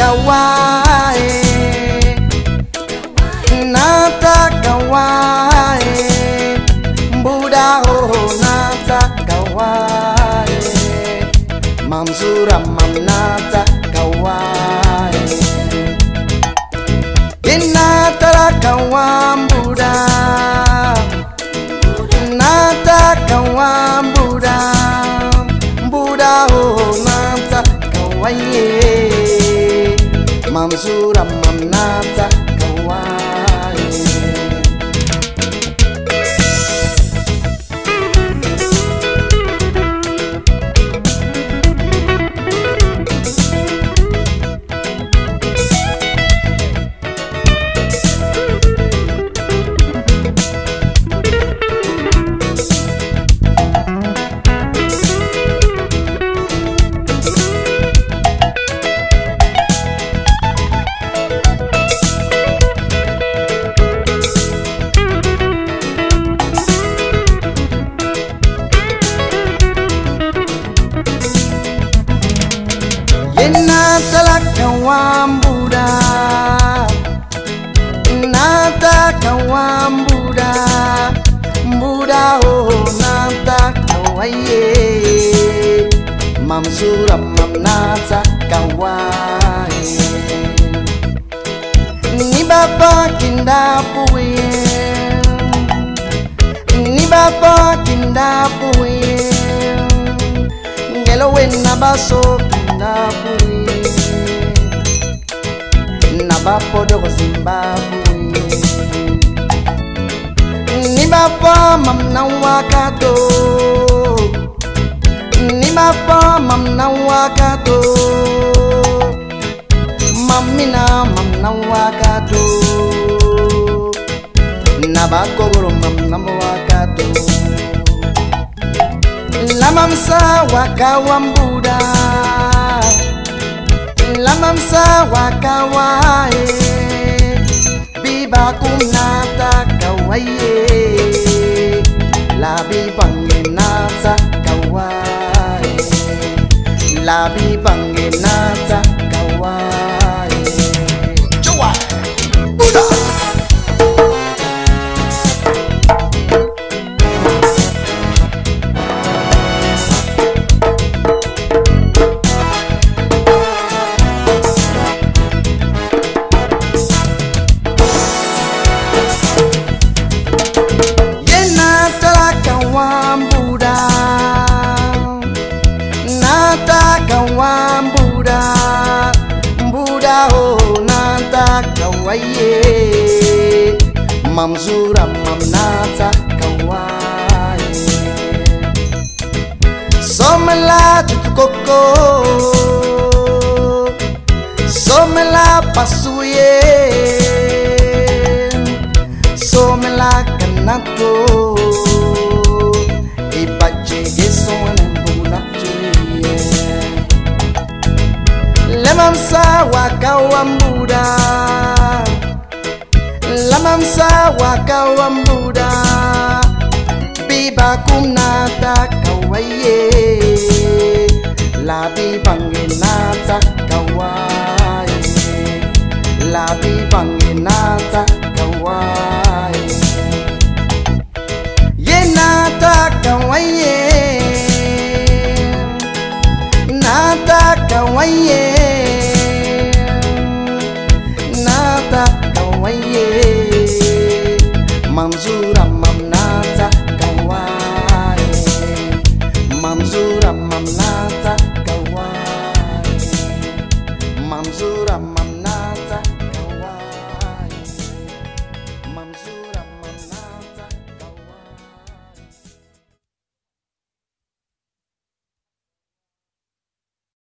nataka wae. Nataka wae. Mbuda oh nataka wae. Mamzura mam nataka wae. Inataka wa mbuda. ina talaka wambura ina taka wambura mbura o na taka waye mamsura mamna taka waye ni baba kinda puwe. Ni baba kinda puwe. Ngelo wena basoka kinda puye Nabapodo Zimbabwe Ni baba mam wakato. Ni baba mam wakato. Mamina mam na wakato. Nabakogoro mam wakato. Lamamsa wakawambuda Lamamsa wakawae Biba kumnata kawaye Labi bange nata kawae. Labi bange am jurat mamnața ca oaie. Somela tutukoko Somela pasuye Somela kanato Ipache gesone bunache Lemamsa wakawambuda Lamamsa wakawambuda Biba kumnata kawaye. Labi bange nata kawaye. Labi bange nata kawaye